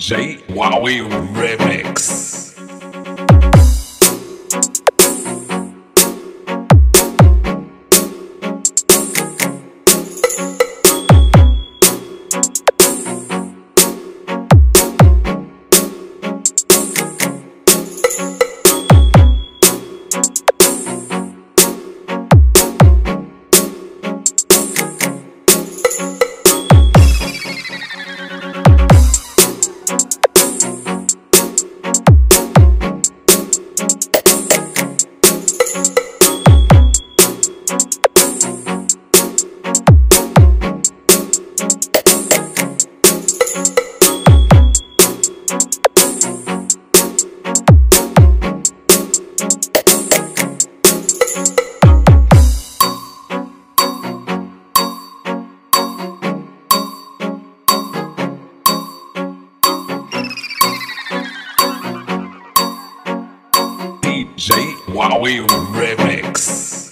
DJ Huawei Remix. J. Huawei Remix.